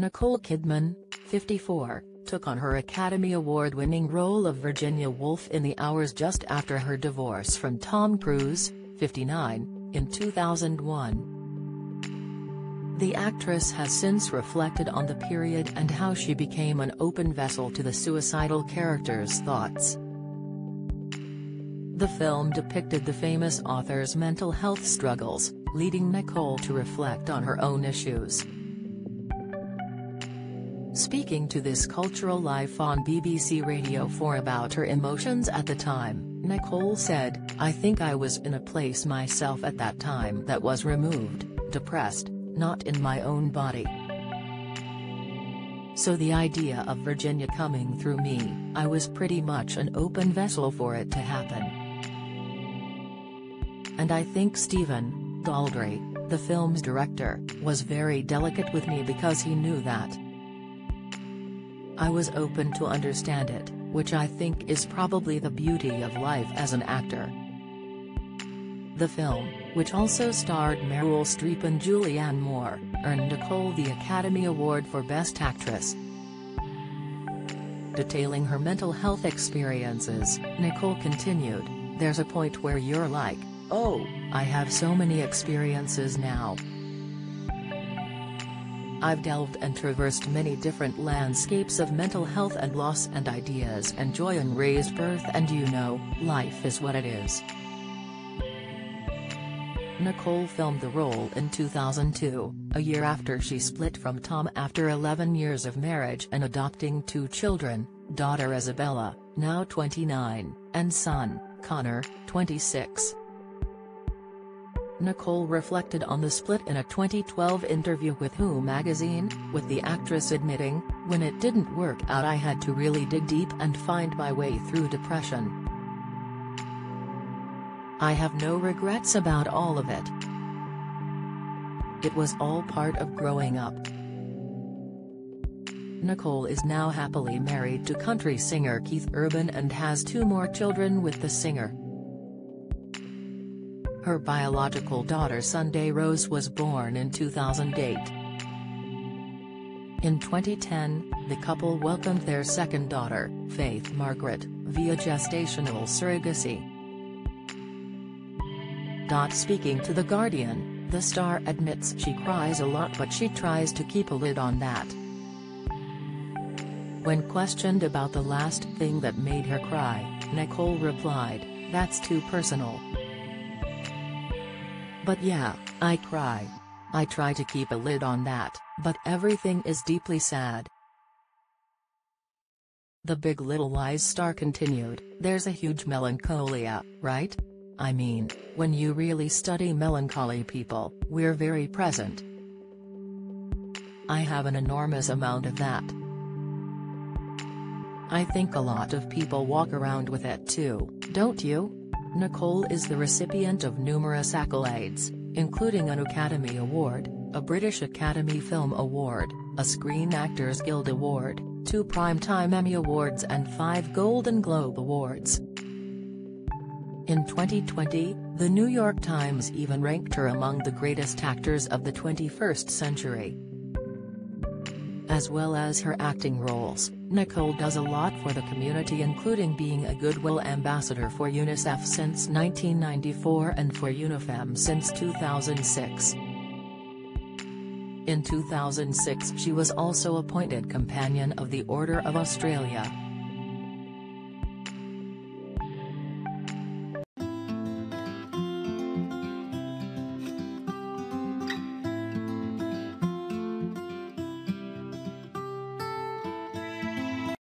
Nicole Kidman, 54, took on her Academy Award-winning role of Virginia Woolf in the hours just after her divorce from Tom Cruise, 59, in 2001. The actress has since reflected on the period and how she became an open vessel to the suicidal character's thoughts. The film depicted the famous author's mental health struggles, leading Nicole to reflect on her own issues. Speaking to This Cultural Life on BBC Radio 4 about her emotions at the time, Nicole said, I think I was in a place myself at that time that was removed, depressed, not in my own body. So the idea of Virginia coming through me, I was pretty much an open vessel for it to happen. And I think Stephen, Daldry, the film's director, was very delicate with me because he knew that. I was open to understand it, which I think is probably the beauty of life as an actor. The film, which also starred Meryl Streep and Julianne Moore, earned Nicole the Academy Award for Best Actress. Detailing her mental health experiences, Nicole continued, There's a point where you're like, oh, I have so many experiences now. I've delved and traversed many different landscapes of mental health and loss and ideas and joy and raised birth and you know, life is what it is. Nicole filmed the role in 2002, a year after she split from Tom after 11 years of marriage and adopting two children, daughter Isabella, now 29, and son, Connor, 26. Nicole reflected on the split in a 2012 interview with Who magazine, with the actress admitting, when it didn't work out I had to really dig deep and find my way through depression. I have no regrets about all of it. It was all part of growing up. Nicole is now happily married to country singer Keith Urban and has two more children with the singer. Her biological daughter Sunday Rose was born in 2008. In 2010, the couple welcomed their second daughter, Faith Margaret, via gestational surrogacy. Speaking to The Guardian, the star admits she cries a lot but she tries to keep a lid on that. When questioned about the last thing that made her cry, Nicole replied, that's too personal. But yeah, I cry. I try to keep a lid on that, but everything is deeply sad. The Big Little Lies star continued, there's a huge melancholia, right? I mean, when you really study melancholy people, we're very present. I have an enormous amount of that. I think a lot of people walk around with it too, don't you? Nicole is the recipient of numerous accolades, including an Academy Award, a British Academy Film Award, a Screen Actors Guild Award, two Primetime Emmy Awards and five Golden Globe Awards. In 2020, The New York Times even ranked her among the greatest actors of the 21st century. As well as her acting roles, Nicole does a lot for the community including being a Goodwill Ambassador for UNICEF since 1994 and for UNIFEM since 2006. In 2006 she was also appointed Companion of the Order of Australia.